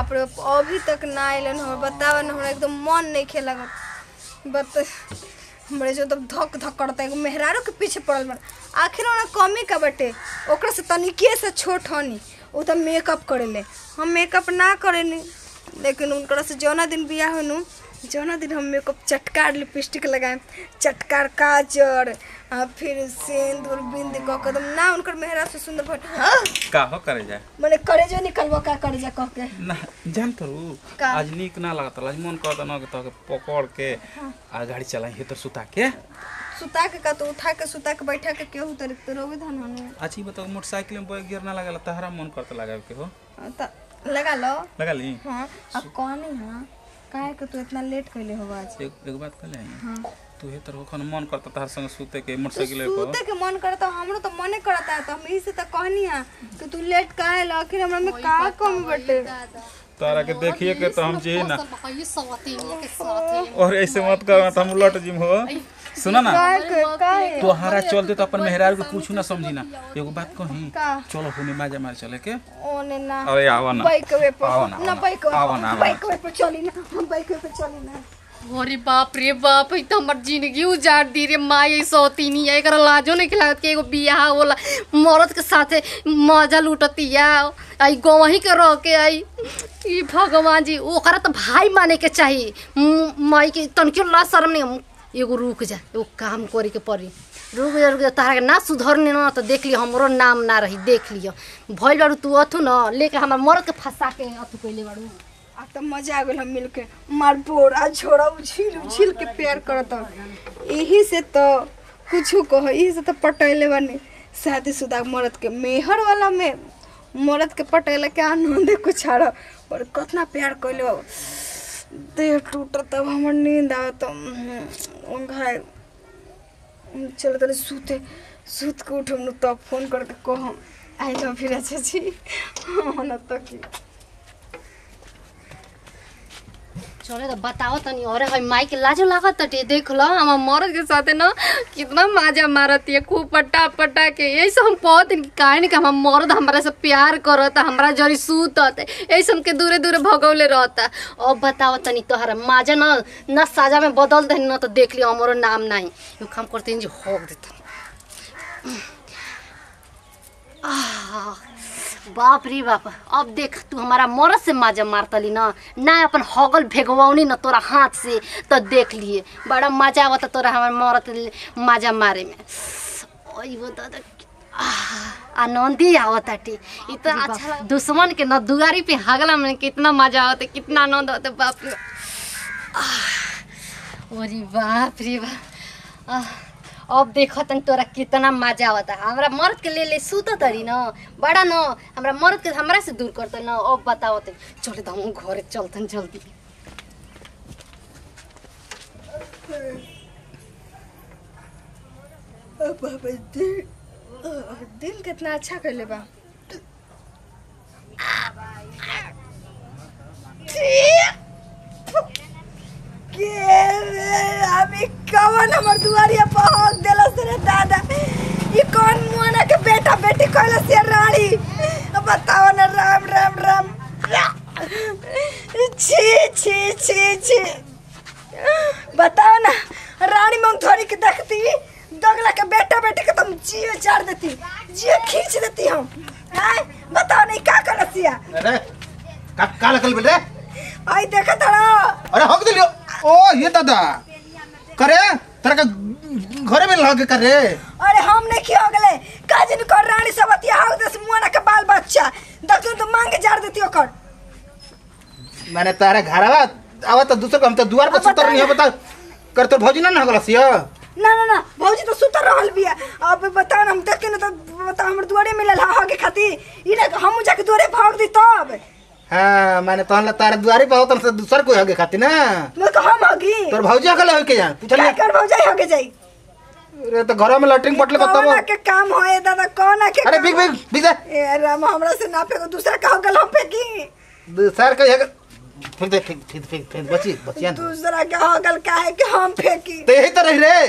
बाप रे, अभी तक ना अलन हो बतावा ना, हमरा एकदम मन नहीं खेला बत, हमरे जो एकदम धक धक करता, एगो मेहरारू के पीछे पड़ल बन आखिर ओना कमी का बटे? ओकरा से तनिके से छोट हनी वो तो मेकअप करेले। हम मेकअप ना करेनी, लेकिन उनकरा से जौना दिन बियाह होनु जौना दिन हम मेकअप चटकार लिपस्टिक लगाए चटकार काजर फिर सिंदूर बिंदी के एकदम ना उनकर मेहरा से सुंदर हाँ, का हो करे जाए? मने करे जो निकलबो का करे जा कह के ना जान का? आज नीक ना लगता आज मन करता ना कि तोके पकड़ के आ गाड़ी चलाई हे तो सुता के सुता के का तो उठा के सुता के बैठा के केहू तरी तो रोवे धन हनु अच्छी बताओ मोटरसाइकिल में बैग गिर ना लगेला तहरा मन करता लगावे के हो? त लगा लो। लगा ली? हाँ अब कौन है हाँ काहे के तू इतना लेट कैले हो आज? एक एक बात कहले हाँ। तू हे तर खन मन करता तहर संग सुते के तो मोटरसाइकिल पर सुते के मन करता हमरो तो मने करता है तो हम इसे से तो कहनी है कि तू लेट काहे ल आखिर हमरा में का कम बटे? तारा के देखिए के तो हम जे ना। ये सवातीनिया के साथ और ऐसे मत करना तो हम लौट जिम हो। सुना ना। तोहरा चलते तो अपन मेहरारू के पूछू ना समझी ना। एगो बात कही। चलो होने माजा मार चले के ओने ना। अरे आवा ना। बाइक वे पर। आवा ना, ना बाइक आवा ना, आवा ना। बाइक वे पर चली ना। हम बाइक वे पर चली ना। अरे बाप रे बाप त हमर ज़िंदगी उजाड़ दी रे माई सौतीनिया एकरा लाजो नहीं खिलावत के एगो बियाह होला। मरद के साथे मज़ा लूटतिया आई गवही के रह के आई। ई भगवान जी ओकरा तो भाई माने के चाहिए माई के तनिको ला शर्म नहीं। एगो रुक जा, एगो काम करे के पड़ी। रुक जा रुक जा के ना सुधरने न तो देख लियो हमरो नाम ना रही देख लियो भइल बारू, तू अथु न, लेके हमर मरद के फंसा के अथु कइले बारू। आ तो मज़ा आ गेल हम मिल के मार बोरा छोड़ा उछिल उछिल के प्यार करत। यही से तो कुछ कह यही से तो पटैले बने। शादीशुदा मर्द के मेहर वाला में मर्द के पटैले के आनंदे कुछ और कितना प्यार कैले देह टूटत हमर नींद आवत घाय चलो तनी सूते सूत के उठम तब फोन करके कहम आई लव फिर अच्छा जी न तो की चले तो बताओ तनी अरे भाई माई के लाजो लागत तटे देख लो हमार मर्द के साथे ना कितना माजा मारती है खूब पटा पटा के। यही से हम कहत हन कि काहे नहीं कि हमार मर्द हमरा से प्यार करत, हमरा जरी यही हम के दूरे दूरे भगौले रहता। अब बताओ तनी तोहरा माजा ना ना साजा में बदल दे ना तो देख लियो हमारो नाम नहीं। यू काम करते हैं देता बाप रे बाप अब देख तू हमारा मरद से माजा मारतली ना। ना अपन हगल भेगवौनी न तोरा हाथ से तो देख लिए। बड़ा मज़ा आवता तोरा हमार मरद माजा मारे में। आनंदी आवताटे इ तो अच्छा दुश्मन के न दुआरी पे हगला में कितना मज़ा आवता कितना आनंद आवता बाप रे। बाप रे बाप। अब देखो तन तोरा कितना मज़ा आवता। हमरा मर्द के ले ले सुत तरी न। बड़ा न हमरा मर्द के हमरा से दूर करत न। अब बताओ ते चले त हम घरे चलतन जल्दी। दिल दिल कितना अच्छा कैले बा। के अभी कवन हमर दुआरिया पहुँच देलस रे दादा ई कौन मुआना के से रानी बताओ ना राम राम राम। छी छी छी छी। बताओ ना रानी मंगथोरी के देखती दगला के बेटा बेटी के तुम जियो चार देती जियो खींच देती हम। हैं? बताओ नहीं का करसिया अरे का का लगल बेटे? आई देखा तड़ा अरे हक दिलियो। ओ ये दादा करे तेरा का घरे में लगे करे अरे हम नहीं खियो गले काजिन कर रानी सबतिया हाउ दस मुआना के बाल बच्चा। दखन तो मांगे जार देती ओकर। मैंने तारे घरवा आवा तो दूसरे हम तो द्वार पर सुतर नहीं बता। कर तो भौजी ना ना गलसिया ना ना ना भौजी तो सुतर रहल बिया अब बताओ ना हम देख के ना तो बताओ हमर दुआरे मिलल हा के खातिर। इने हम जाके दुआरे भाग दी तब। हाँ मैंने तो हल्ला तारे द्वारे पे होतन से दूसर को हगे खाती ना। मैं तो हम होगी। तोर भौजी हगल हो के जान पूछल क्या कर भौजाई होके जाई? अरे तो घर में लैट्रिन पटले कौना के काम होए दादा कौना के अरे बिग बिग बिग जा। ए राम हमरा से ना फेंको दूसरा का होगल हम फेंकी दूसर का हगे फेंक दे फेंक फेंक फेंक फेंक बची बचिया दूसरा का होगल काहे के हम फेंकी तो यही तो रही रे।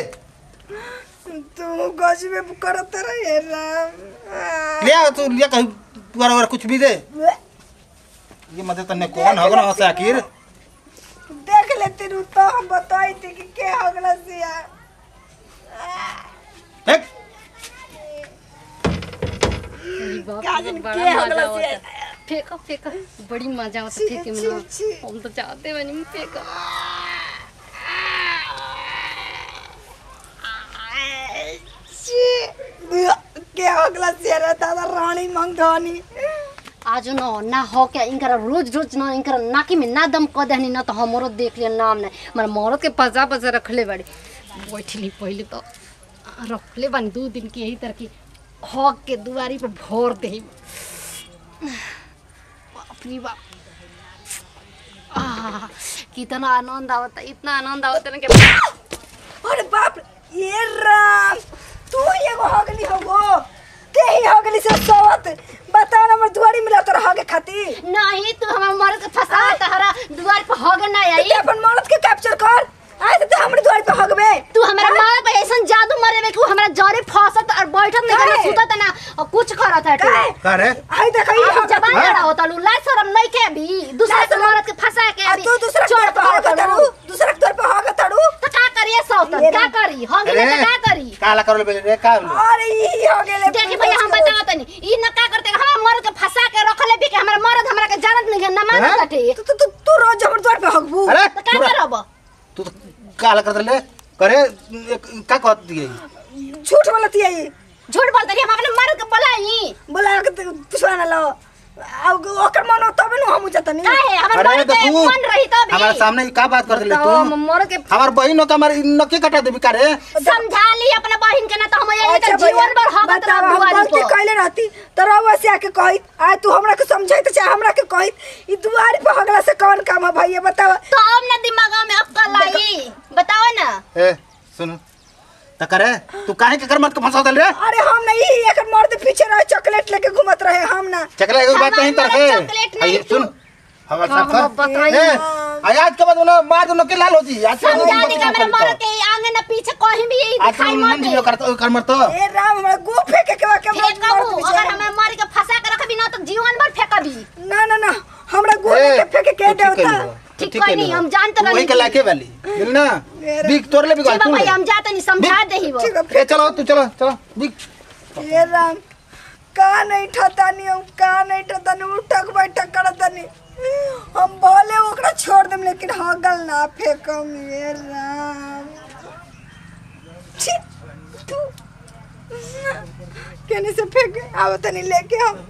तू गजबे करत रहे राम। आ, लिया तू लिया कहीं तुम्हारा और कुछ भी दे। ये मदे तन्ने कौन हसे आखिर देख लेती रू तो हम बताई थी कि के हगला से यार देख अरे बाप का रे, जाने बड़ा के मज़ा हगला होता से है। फेंको फेंको। बड़ी मज़ा होता फेंके में छी, ना छी। हम तो चाहते बनी में फेंको। दादा? रानी आज न ना हो क्या? इनकर रोज रोज ना इनकर नाकी में ना दम क देहनी ना तो हमरो देख लिया नाम नहीं। मर मरद के पजा पजा रखले बड़ी। बैठली पहले तो। रखले बानी दू दिन की यही तरह की हक के दुआरी पे भोर दे रे बाप कितना आनंद आवता इतना आनंद आवता ना कि अरे बाप ये राम तू एगो हगली होगो के ही हगली से सोवत बताओ ना, हमर दुआरी मिला तोर हगे खातिर। नहीं, तू हमारे मरद के फंसा तहरा दुआर पे हगे ना आई ते अपन मर्द के कैप्चर कर आए तो हमरे दुआरी पे हगबे तू हमारा माँ पे ऐसा जादू मरे में कि वो हमारा जरे फंसत और बैठत नहीं करना काहे? सुतत ना और करत का रे आई देखो ई जबान है। होता लू लाज शरम नहीं के भी दूसरा के शरम- के फंसा के आ अभी। तू दूसरा चोर के पकड़ हगत करू तारू दूसरा के तोर पे हगत तारू तो का करिए सौतन ये का करी? हम तो का करी? काला करले बेले रे का अरे ई हगेले देखी भैया हम बतावत नहीं। ई न का करते? हमारा मरद के फंसा के रखले भी कि हमारा मरद हमरा के जानत नहीं है न मानत हैं? तू तू तू- तू रोज हमर द्वार पे हगबू। अरे तो का करब? तू तो काला कर ले। करे का कहत दिए? झूठ बोलती है ये। झूठ बोलते रही हम अपने मरद के बोलाई बोला के तू ना लो। अब ओकर मन तबे नु हम जतनी काहे? हमार अरे के मन रही तो भी हमारे सामने का बात कर ले तू? मरद के हमार बहिन के हमारे नके कटा देबी का रे समझा ली अपना बहिन के ना तो हम यही अच्छा तो जीवन भर हम दुआरी गलती कैले रहती तो रउआ से आके कही आ तू हमरा के समझाई तो चाहे हमरा के कही ई दुआरी पे हगला से कौन काम है भैया बतावा तो अब ना दिमाग में अक्कल आई। बताओ ना। ए सुन। त करे तू काहे के कर मत के फंसा दे रे अरे हम नहीं एक मर्द पीछे रहे चॉकलेट लेके घूमत रहे हम ना। चकला एक बात कहीं हमारा तरह है? आई सुन। हमार हाँ, साथ हाँ, बताइए। ए आज आज के बाद उन्हें मार दो के लाल हो जी। आज के बाद कि मेरे के आगे ना पीछे कहीं भी यही दिखाई मत मन दे। जो करता कर मत तो। ए राम हमरा गो फेंके के के अगर हमें मार के फंसा के रखबी ना तो जीवन भर फेंकबी। ना ना ना हमरा गो के फेंके के तू ठीक कइली, कइली हम जानते वही के लाके वाली मिल ना मेरा- बिक तोरले भी ठीक गई है हम जाते नहीं समझा दे ही वो। ठीक है ए चलो तू चलो चलो बिक। ये राम का नहीं ठतानी हम का नहीं ठतानी उठक बैठक करतानी हम बोले ओकरा छोड़ देम लेकिन हगल ना फेंकम ये राम छी तू। केने से फेंके आओ तनी लेके हम।